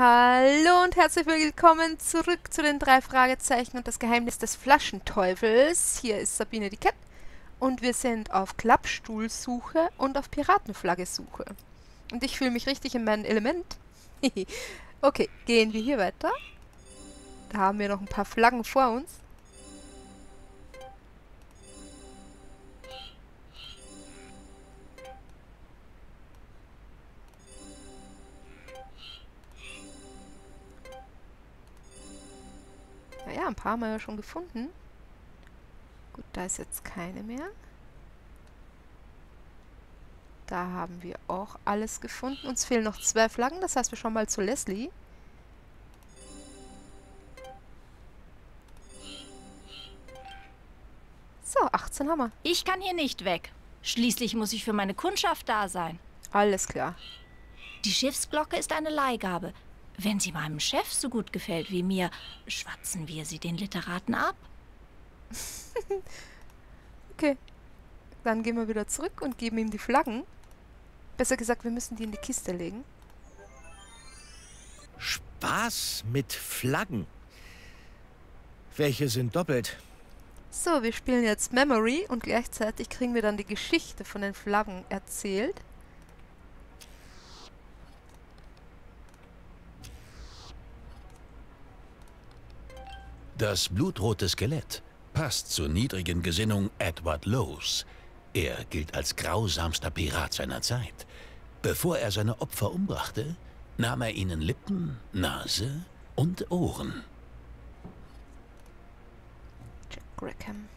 Hallo und herzlich willkommen zurück zu den drei Fragezeichen und das Geheimnis des Flaschenteufels. Hier ist Sabine die Cat und wir sind auf Klappstuhlsuche und auf Piratenflagge-Suche. Und ich fühle mich richtig in meinem Element. okay, gehen wir hier weiter. Da haben wir noch ein paar Flaggen vor uns. Naja, ein paar haben wir ja schon gefunden. Gut, da ist jetzt keine mehr. Da haben wir auch alles gefunden. Uns fehlen noch zwei Flaggen, das heißt, wir schauen mal zu Leslie. So, 18 haben wir. Ich kann hier nicht weg. Schließlich muss ich für meine Kundschaft da sein. Alles klar. Die Schiffsglocke ist eine Leihgabe. Wenn sie meinem Chef so gut gefällt wie mir, schwatzen wir sie den Literaten ab. okay. Dann gehen wir wieder zurück und geben ihm die Flaggen. Besser gesagt, wir müssen die in die Kiste legen. Spaß mit Flaggen. Welche sind doppelt? So, wir spielen jetzt Memory und gleichzeitig kriegen wir dann die Geschichte von den Flaggen erzählt. Das blutrote Skelett passt zur niedrigen Gesinnung Edward Lowes. Er gilt als grausamster Pirat seiner Zeit. Bevor er seine Opfer umbrachte, nahm er ihnen Lippen, Nase und Ohren. Jack Rackham.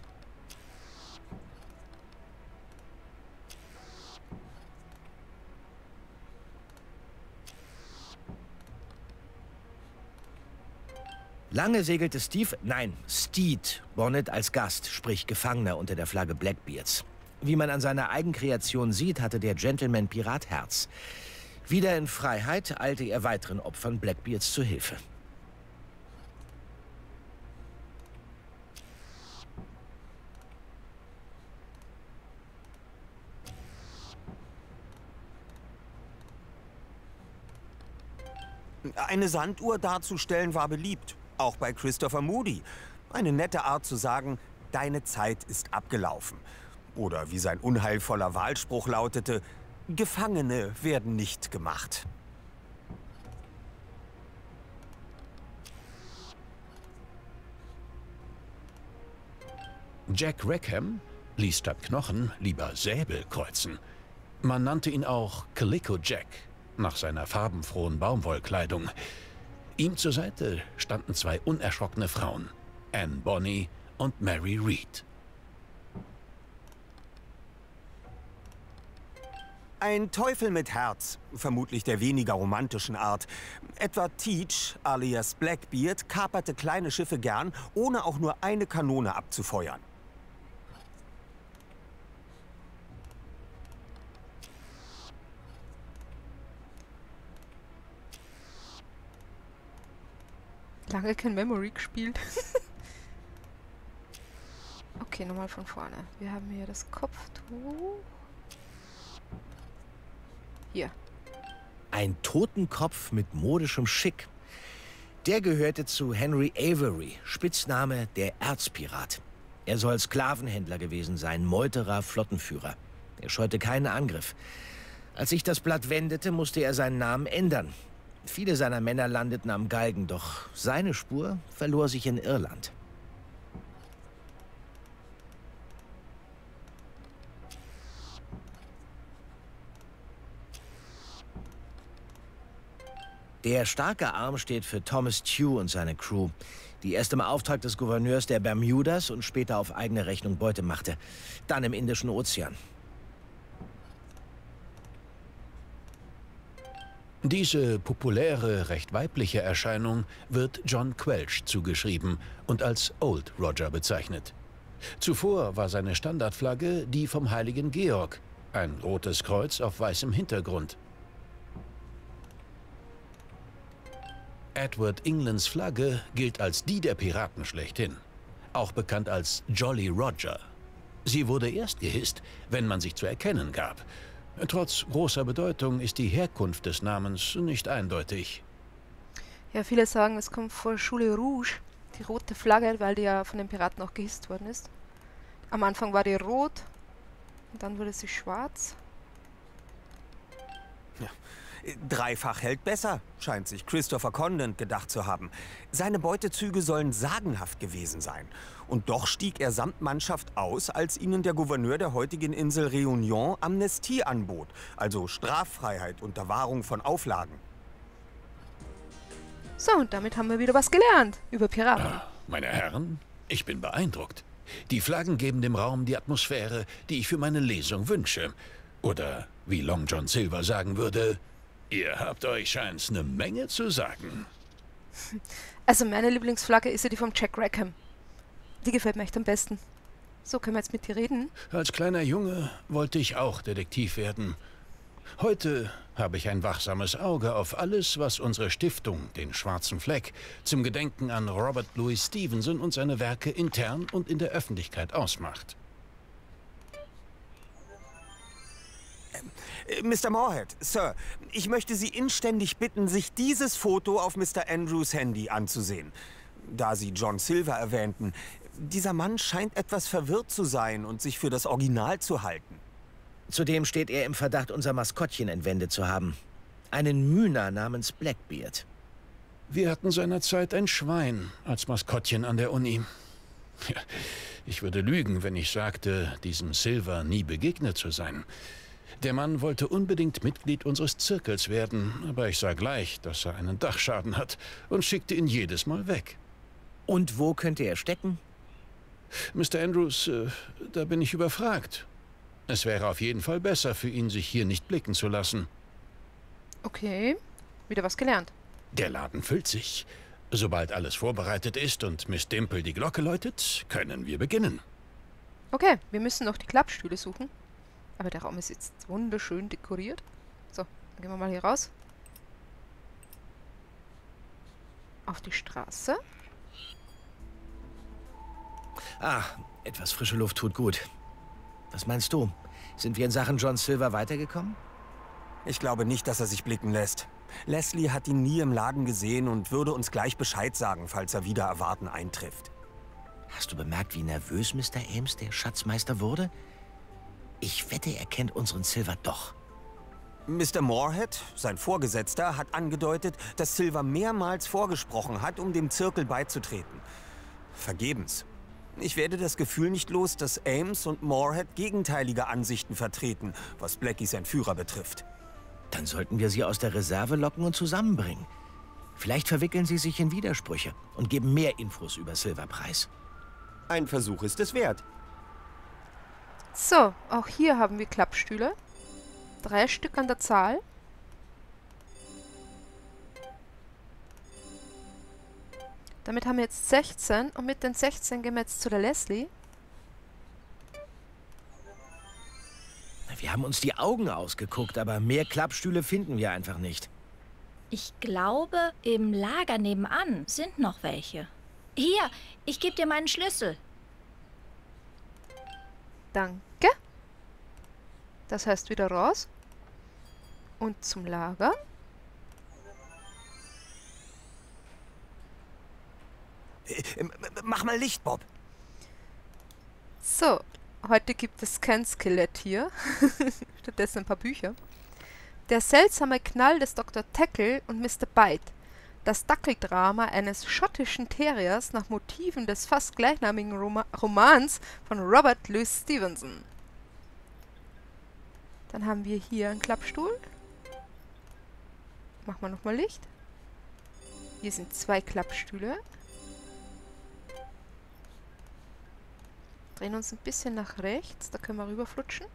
Lange segelte Steve, nein, Steed Bonnet als Gast, sprich Gefangener unter der Flagge Blackbeards. Wie man an seiner Eigenkreation sieht, hatte der Gentleman Pirat Herz. Wieder in Freiheit eilte er weiteren Opfern Blackbeards zu Hilfe. Eine Sanduhr darzustellen war beliebt, auch bei Christopher Moody. Eine nette Art zu sagen, deine Zeit ist abgelaufen. Oder wie sein unheilvoller Wahlspruch lautete, Gefangene werden nicht gemacht. Jack Rackham ließ statt Knochen lieber Säbel kreuzen. Man nannte ihn auch Calico Jack, nach seiner farbenfrohen Baumwollkleidung. Ihm zur Seite standen zwei unerschrockene Frauen, Anne Bonny und Mary Reed. Ein Teufel mit Herz, vermutlich der weniger romantischen Art. Edward Teach, alias Blackbeard, kaperte kleine Schiffe gern, ohne auch nur eine Kanone abzufeuern. Lange kein Memory gespielt. okay, nochmal von vorne. Wir haben hier das Kopftuch. Hier. Ein Totenkopf mit modischem Schick. Der gehörte zu Henry Avery, Spitzname der Erzpirat. Er soll Sklavenhändler gewesen sein, Meuterer, Flottenführer. Er scheute keinen Angriff. Als sich das Blatt wendete, musste er seinen Namen ändern. Viele seiner Männer landeten am Galgen, doch seine Spur verlor sich in Irland. Der starke Arm steht für Thomas Tew und seine Crew, die erst im Auftrag des Gouverneurs der Bermudas und später auf eigene Rechnung Beute machte, dann im Indischen Ozean. Diese populäre, recht weibliche Erscheinung wird John Quelch zugeschrieben und als Old Roger bezeichnet. Zuvor war seine Standardflagge die vom heiligen Georg, ein rotes Kreuz auf weißem Hintergrund. Edward Englands Flagge gilt als die der Piraten schlechthin, auch bekannt als Jolly Roger. Sie wurde erst gehisst, wenn man sich zu erkennen gab. Trotz großer Bedeutung ist die Herkunft des Namens nicht eindeutig. Ja, viele sagen, es kommt vor Schule Rouge, die rote Flagge, weil die ja von den Piraten auch gehisst worden ist. Am Anfang war die rot und dann wurde sie schwarz. Dreifach hält besser, scheint sich Christopher Condon gedacht zu haben. Seine Beutezüge sollen sagenhaft gewesen sein. Und doch stieg er samt Mannschaft aus, als ihnen der Gouverneur der heutigen Insel Réunion Amnestie anbot, also Straffreiheit unter Wahrung von Auflagen. So, und damit haben wir wieder was gelernt über Piraten. Ah, meine Herren, ich bin beeindruckt. Die Flaggen geben dem Raum die Atmosphäre, die ich für meine Lesung wünsche. Oder, wie Long John Silver sagen würde, Ihr habt euch scheint's eine Menge zu sagen. Also meine Lieblingsflagge ist ja die vom Jack Rackham. Die gefällt mir echt am besten. So können wir jetzt mit dir reden. Als kleiner Junge wollte ich auch Detektiv werden. Heute habe ich ein wachsames Auge auf alles, was unsere Stiftung, den Schwarzen Fleck, zum Gedenken an Robert Louis Stevenson und seine Werke intern und in der Öffentlichkeit ausmacht. Mr. Moorhead, Sir, ich möchte Sie inständig bitten, sich dieses Foto auf Mr. Andrews Handy anzusehen. Da Sie John Silver erwähnten, dieser Mann scheint etwas verwirrt zu sein und sich für das Original zu halten. Zudem steht er im Verdacht, unser Maskottchen entwendet zu haben. Einen Mühner namens Blackbeard. Wir hatten seinerzeit ein Schwein als Maskottchen an der Uni. Ich würde lügen, wenn ich sagte, diesem Silver nie begegnet zu sein. Der Mann wollte unbedingt Mitglied unseres Zirkels werden, aber ich sah gleich, dass er einen Dachschaden hat und schickte ihn jedes Mal weg. Und wo könnte er stecken? Mr. Andrews, äh, da bin ich überfragt. Es wäre auf jeden Fall besser für ihn, sich hier nicht blicken zu lassen. Okay, wieder was gelernt. Der Laden füllt sich. Sobald alles vorbereitet ist und Miss Dimple die Glocke läutet, können wir beginnen. Okay, wir müssen noch die Klappstühle suchen. Aber der Raum ist jetzt wunderschön dekoriert. So, dann gehen wir mal hier raus. Auf die Straße. Ah, etwas frische Luft tut gut. Was meinst du? Sind wir in Sachen John Silver weitergekommen? Ich glaube nicht, dass er sich blicken lässt. Leslie hat ihn nie im Laden gesehen und würde uns gleich Bescheid sagen, falls er wieder erwarten eintrifft. Hast du bemerkt, wie nervös Mr. Ames, der Schatzmeister, wurde? Ich wette, er kennt unseren Silver doch. Mr. Moorhead, sein Vorgesetzter, hat angedeutet, dass Silver mehrmals vorgesprochen hat, um dem Zirkel beizutreten. Vergebens. Ich werde das Gefühl nicht los, dass Ames und Moorhead gegenteilige Ansichten vertreten, was Blackies Entführer betrifft. Dann sollten wir sie aus der Reserve locken und zusammenbringen. Vielleicht verwickeln sie sich in Widersprüche und geben mehr Infos über Silver preis. Ein Versuch ist es wert. So, auch hier haben wir Klappstühle. Drei Stück an der Zahl. Damit haben wir jetzt 16 und mit den 16 gehen wir jetzt zu der Leslie. Wir haben uns die Augen ausgeguckt, aber mehr Klappstühle finden wir einfach nicht. Ich glaube, im Lager nebenan sind noch welche. Hier, ich gebe dir meinen Schlüssel. Danke. Das heißt wieder raus. Und zum Lager. Äh, mach mal Licht, Bob. So, heute gibt es kein Skelett hier. Stattdessen ein paar Bücher. Der seltsame Knall des Dr. Tackle und Mr. Bite das Dackeldrama eines schottischen Terriers nach Motiven des fast gleichnamigen Roma Romans von Robert Louis Stevenson. Dann haben wir hier einen Klappstuhl. Machen wir nochmal Licht. Hier sind zwei Klappstühle. Drehen uns ein bisschen nach rechts, da können wir rüberflutschen.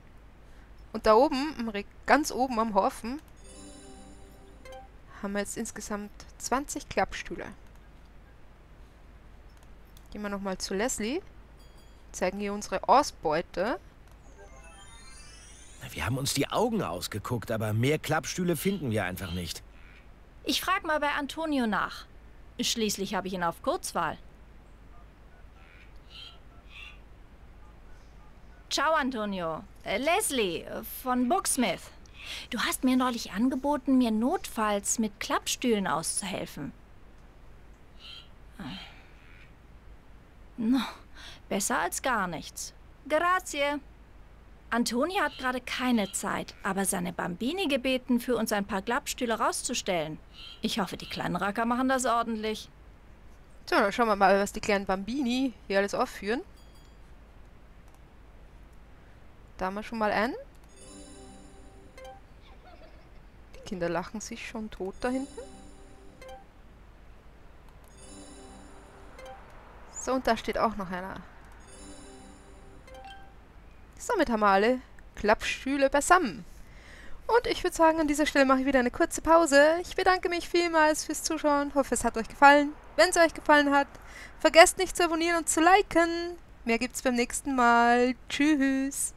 Und da oben, ganz oben am Haufen, haben wir jetzt insgesamt 20 Klappstühle. Gehen wir nochmal zu Leslie. Zeigen hier unsere Ausbeute. Wir haben uns die Augen ausgeguckt, aber mehr Klappstühle finden wir einfach nicht. Ich frage mal bei Antonio nach. Schließlich habe ich ihn auf Kurzwahl. Ciao, Antonio. Äh, Leslie äh, von Booksmith. Du hast mir neulich angeboten, mir notfalls mit Klappstühlen auszuhelfen. No, besser als gar nichts. Grazie. Antonia hat gerade keine Zeit, aber seine Bambini gebeten, für uns ein paar Klappstühle rauszustellen. Ich hoffe, die kleinen Racker machen das ordentlich. So, dann schauen wir mal, was die kleinen Bambini hier alles aufführen. Da haben wir schon mal einen. Kinder lachen sich schon tot da hinten. So, und da steht auch noch einer. Somit haben wir alle Klappstühle beisammen. Und ich würde sagen, an dieser Stelle mache ich wieder eine kurze Pause. Ich bedanke mich vielmals fürs Zuschauen. Hoffe, es hat euch gefallen. Wenn es euch gefallen hat, vergesst nicht zu abonnieren und zu liken. Mehr gibt's beim nächsten Mal. Tschüss.